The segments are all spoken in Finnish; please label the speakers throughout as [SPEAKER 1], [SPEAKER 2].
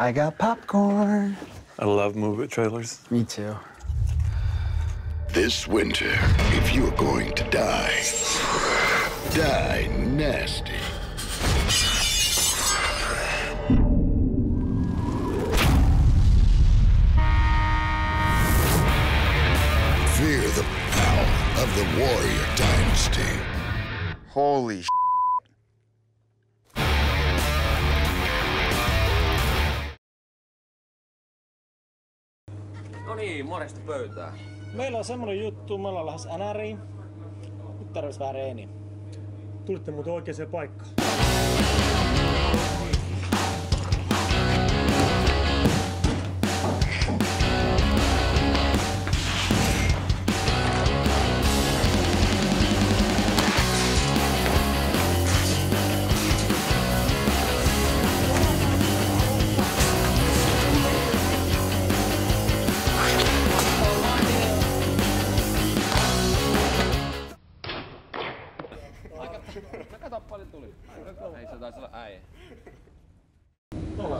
[SPEAKER 1] I got popcorn.
[SPEAKER 2] I love movie trailers.
[SPEAKER 1] Me too.
[SPEAKER 3] This winter, if you're going to die, die nasty. Fear the power of the warrior dynasty.
[SPEAKER 4] Holy
[SPEAKER 5] No niin, morjesta pöytään.
[SPEAKER 6] Meillä on semmonen juttu, me ollaan lähes NRiin. Nyt tarvitsisi vähän reeniä.
[SPEAKER 7] Tulitte muuten oikeaan paikkaan.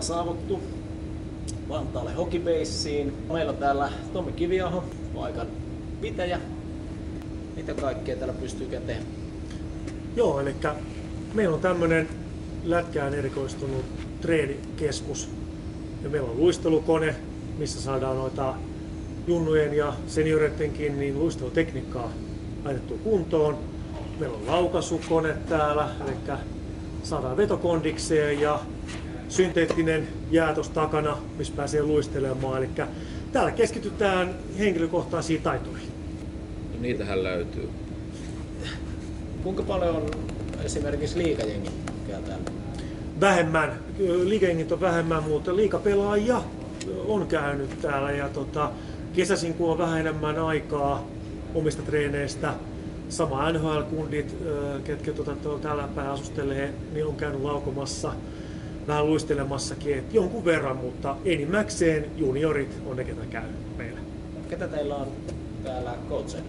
[SPEAKER 6] Ollaan saavuttu Vantaalle Hokibeissiin. Meillä on täällä Tomi Kiviaho, paikan pitäjä. Mitä kaikkea täällä pystyy tehdä?
[SPEAKER 7] Joo, eli meillä on tämmönen lätkään erikoistunut treenikeskus. Ja meillä on luistelukone, missä saadaan noita junnujen ja senioreittenkin niin luistelutekniikkaa laitettua kuntoon. Meillä on laukaisukone täällä, eli saadaan vetokondikseen ja synteettinen jää tuossa takana, missä pääsee luistelemaan. Eli täällä keskitytään henkilökohtaisiin taitoihin.
[SPEAKER 5] No niitähän löytyy.
[SPEAKER 6] Kuinka paljon on esimerkiksi liikajengi täällä?
[SPEAKER 7] vähemmän, liikengit on vähemmän, mutta liikapelaajia on käynyt täällä ja tota, kesäisin kun on vähän enemmän aikaa omista treeneistä, sama NHL-kundit, ketkä tota, tuolla täällä päin asustelee, niin on käynyt laukomassa, vähän luistelemassakin, et jonkun verran, mutta enimmäkseen juniorit on ne, ketä käy meillä.
[SPEAKER 6] Ketä teillä on täällä coachina?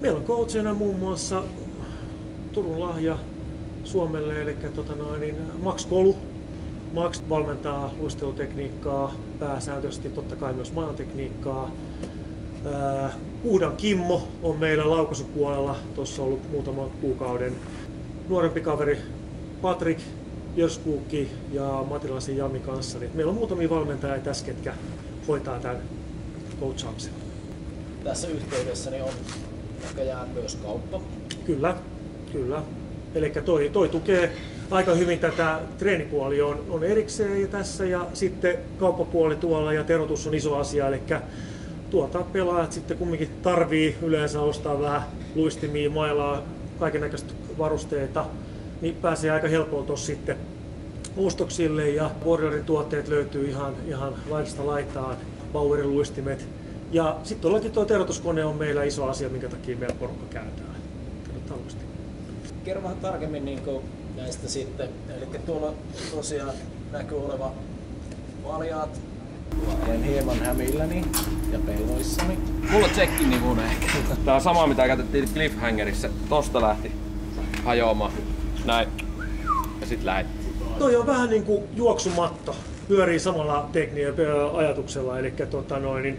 [SPEAKER 7] Meillä on coachina muun muassa Turun lahja Suomelle, eli tota noin, niin Max Kolu. Max valmentaa luistelutekniikkaa, pääsääntöisesti totta kai myös maatekniikkaa. Ää, Puhdan Kimmo on meillä laukaisupuolella, tuossa ollut muutaman kuukauden. Nuorempi kaveri Patrik Jörskuukki ja Matilaisen Jami kanssa. Niin meillä on muutamia valmentajia tässä, ketkä hoitaa tämän coachaamisen.
[SPEAKER 6] Tässä yhteydessä niin on näköjään myös kauppa.
[SPEAKER 7] Kyllä, kyllä. Eli toi, toi tukee aika hyvin tätä treenipuoli on, on erikseen tässä ja sitten kauppapuoli tuolla ja terotus on iso asia. Eli tuota pelaajat sitten kumminkin tarvii yleensä ostaa vähän luistimia, mailaa, kaiken varusteita, niin pääsee aika helpolla tuossa sitten ostoksille ja Warriorin tuotteet löytyy ihan, ihan laidasta laitaan, Bauerin luistimet. Ja sitten todellakin tuo terotuskone on meillä iso asia, minkä takia meillä porukka käy täällä. Kannattaa luistia.
[SPEAKER 6] Kerro vähän tarkemmin niin näistä sitten. Eli tuolla tosiaan näkyy oleva valjaat. Olen hieman hämilläni ja peloissani.
[SPEAKER 5] Mulla on tsekki nivune ehkä. Tää on sama mitä käytettiin Cliffhangerissa. Tosta lähti hajoamaan. Näin. Ja sit lähti.
[SPEAKER 7] Toi on vähän niin kuin juoksumatto. Pyörii samalla tekniikalla ajatuksella. Eli tota noin, niin,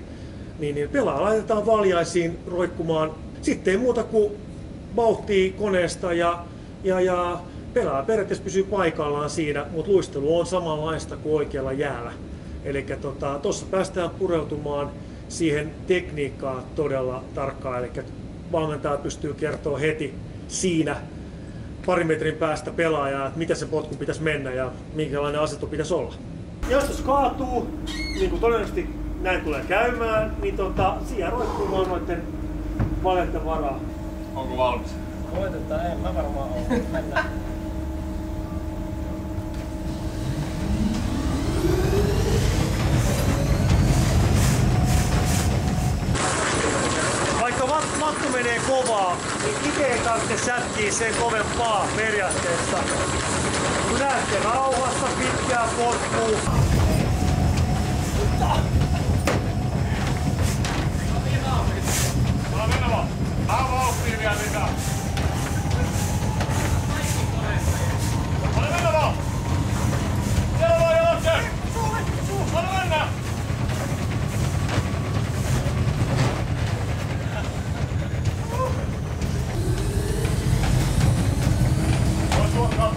[SPEAKER 7] niin, niin pelaa laitetaan valjaisiin roikkumaan. Sitten ei muuta kuin vauhtia koneesta ja, ja, ja pelaa periaatteessa pysyy paikallaan siinä, mutta luistelu on samanlaista kuin oikealla jäällä. Eli tuossa tota, päästään pureutumaan siihen tekniikkaan todella tarkkaan, eli valmentaja pystyy kertoa heti siinä parin metrin päästä pelaajaa, että mitä se potku pitäisi mennä ja minkälainen asetu pitäisi olla. Jos se kaatuu, niin kuin todennäköisesti näin tulee käymään, niin tota, siihen roikkuu vaan noiden valeten varaa.
[SPEAKER 5] Onko valmis?
[SPEAKER 6] Koitetaan, en mä varmaan ole. Mennään.
[SPEAKER 7] Itse ei tarvitse sätkiä sen kovempaa periaatteessa. Kun näette rauhassa pitkää potkuu.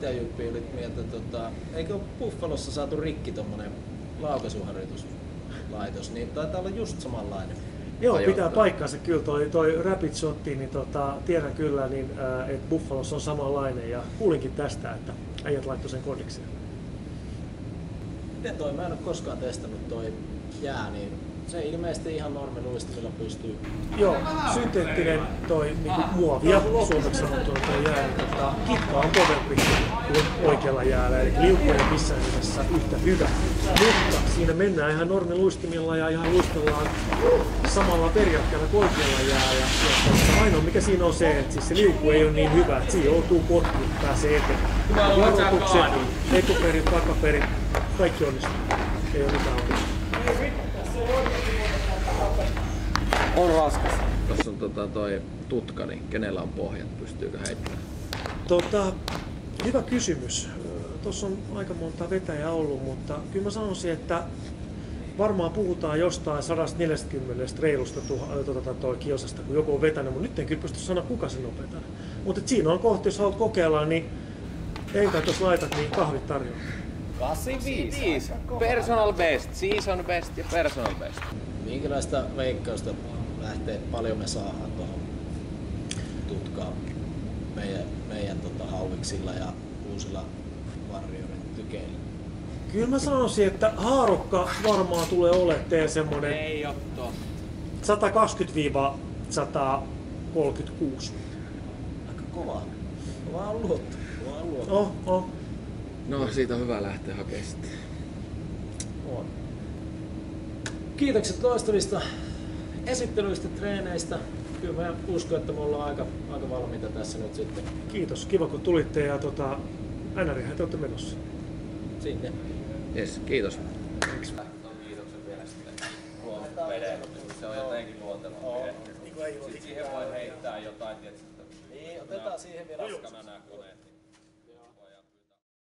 [SPEAKER 6] mitä Juppi olit mieltä, tota, eikö ole Buffalossa saatu rikki tommonen laukaisuharjoituslaitos, niin taitaa olla just samanlainen.
[SPEAKER 7] Joo,
[SPEAKER 5] Ajoittaa.
[SPEAKER 7] pitää paikkansa kyllä toi, toi Rapid Shotti, niin tota, tiedän kyllä, niin, äh, että Buffalossa on samanlainen ja kuulinkin tästä, että äijät laittoi sen kodikseen.
[SPEAKER 6] Miten toi, mä en ole koskaan testannut toi jää, niin se ilmeisesti ihan normiluistimilla pystyy.
[SPEAKER 7] Joo, synteettinen toi niinku muovia, suomeksi sanottuna toi jää, tota, kitka on kovempi kuin oikealla jäällä, eli liukku ei missään nimessä yhtä hyvä. Mutta siinä mennään ihan normiluistimilla ja ihan luistellaan samalla periaatteella kuin oikealla jäällä. Ja, ja ainoa mikä siinä on se, että siis se liukku ei ole niin hyvä, että siinä joutuu että pääsee eteen. Varoitukset, etuperin, takaperin, kaikki onnistuu. Ei ole mitään ongelmaa.
[SPEAKER 5] On raskas. Tuossa on tota toi tutka, niin kenellä on pohjat, pystyykö heittämään?
[SPEAKER 7] Tota, hyvä kysymys. Tuossa on aika monta vetäjää ollut, mutta kyllä mä sanoisin, että varmaan puhutaan jostain 140 reilusta tuha, tota, toi kiosasta, kun joku on vetänyt, mutta nyt en kyllä pysty sanoa, kuka sen on vetänyt. Mutta siinä on kohti, jos haluat kokeilla, niin ei kai tuossa laitat, niin kahvit tarjoaa.
[SPEAKER 5] 85. Personal best, season best ja personal best.
[SPEAKER 6] Minkälaista veikkausta lähtee, paljon me saadaan tuohon tutkaan meidän, meidän tota, hauviksilla ja uusilla varjoiden tykeillä?
[SPEAKER 7] Kyllä mä sanoisin, että haarukka varmaan tulee olemaan semmonen
[SPEAKER 5] Ei oo totta.
[SPEAKER 7] 120-136.
[SPEAKER 6] Aika kova. Kova on luotto. Kova on.
[SPEAKER 7] Oh, oh.
[SPEAKER 5] No siitä on hyvä lähteä hakemaan sitten.
[SPEAKER 6] On. Kiitokset loistavista esittelyistä, treeneistä. Kyllä mä uskon, että me ollaan aika, aika valmiita tässä nyt sitten
[SPEAKER 7] Kiitos, kiva kun tulitte ja tota, NRihän te olette menossa.
[SPEAKER 6] sinne.
[SPEAKER 5] Yes, kiitos. Kiitoksen vielä sitten. Se on jotenkin luontevaa. Sitten siihen voi heittää jotain, tietysti.
[SPEAKER 6] Niin, otetaan siihen vielä
[SPEAKER 5] Raskana nämä koneet.